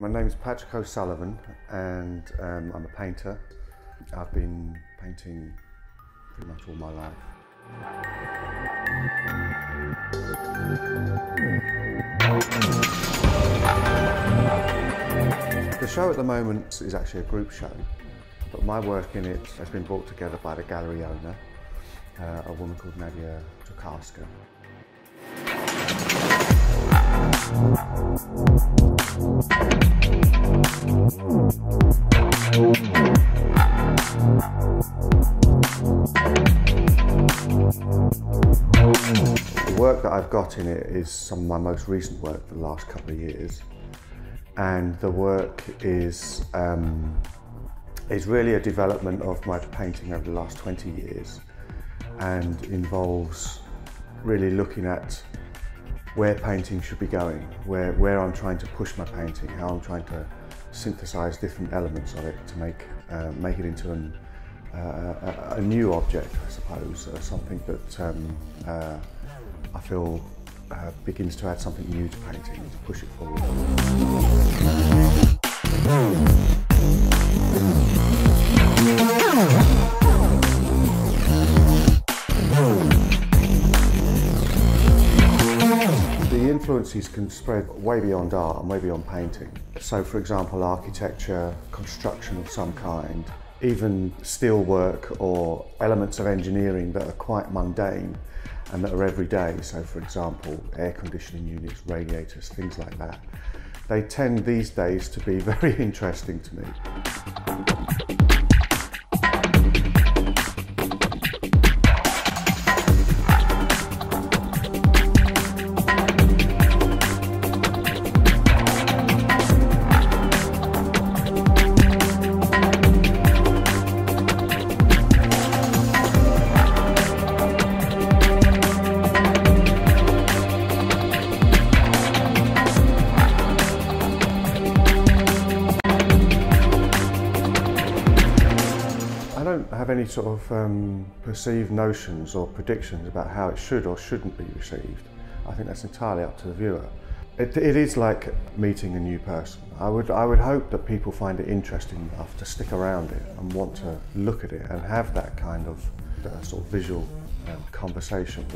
My name is Patrick O'Sullivan and um, I'm a painter. I've been painting pretty much all my life. The show at the moment is actually a group show, but my work in it has been brought together by the gallery owner, uh, a woman called Nadia Tokarska. The work that I've got in it is some of my most recent work for the last couple of years, and the work is um, is really a development of my painting over the last 20 years, and involves really looking at where painting should be going, where where I'm trying to push my painting, how I'm trying to synthesize different elements of it to make uh, make it into an uh, a, a new object, I suppose, uh, something that um, uh, I feel uh, begins to add something new to painting to push it forward. The influences can spread way beyond art and way beyond painting. So, for example, architecture, construction of some kind, even steelwork or elements of engineering that are quite mundane and that are everyday. So, for example, air conditioning units, radiators, things like that. They tend these days to be very interesting to me. Have any sort of um, perceived notions or predictions about how it should or shouldn't be received. I think that's entirely up to the viewer. It, it is like meeting a new person. I would, I would hope that people find it interesting enough to stick around it and want to look at it and have that kind of uh, sort of visual um, conversation.